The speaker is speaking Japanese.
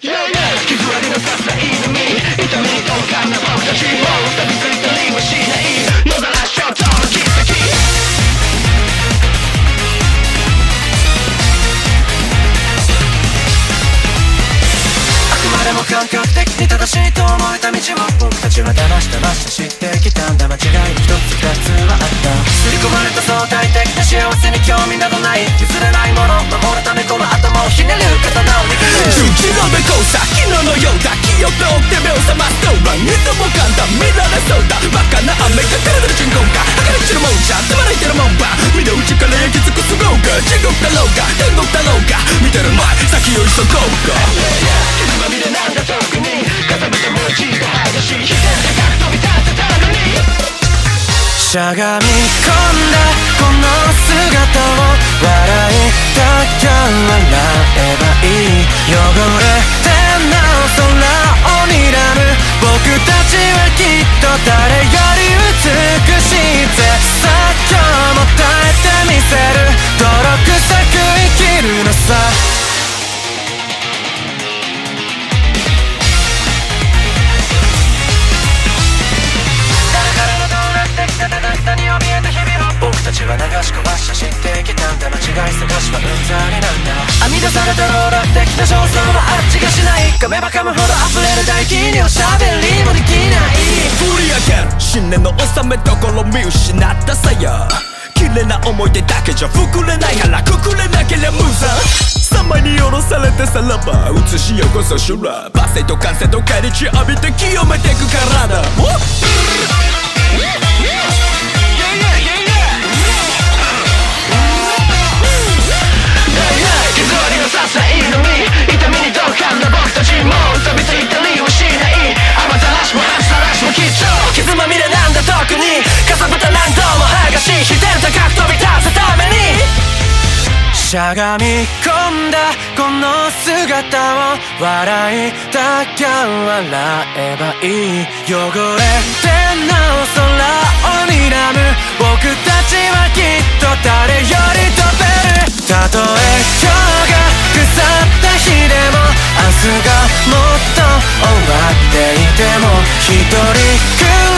傷ありのささいのみ痛みに同感な僕たちも錆びついたりはしない野ざらし衝動の奇跡あくまでも感覚的に正しいと思えた道を僕たちは騙し騙して知ってきたんだ間違い一つ二つはあった。刷り込まれた相対的な幸せに興味などない。譲れないもの。守るためこの頭目を覚ますとはいつも簡単見られそうだバカな雨が体の人工か計り知るもんじゃつまらいてるもんば身の内から焼き尽くすろうか地獄だろうか天国だろうか見てる前先を急ごうか。傷まみれなんだ特に固めたもう一度剥がし自然高く飛び立てたのにしゃがみ込んだこの姿を笑いしはうんざりなんだ編み出されたローラ的な焦燥はあっちがしない噛めば噛むほど溢れる唾液におしゃべりもできない。振り上げる新年の収めどころ見失ったさや。綺麗な思い出だけじゃ膨れない腹くくれなけりゃ無残様に下ろされてさらば映しよこそ修羅。罵声と感性と返り血浴びて清めてくからしゃがみ込んだこの姿を笑いたきゃ笑えばいい。汚れてなお空を睨む僕たちはきっと誰より飛べるたとえ今日が腐った日でも明日がもっと終わっていても一人暮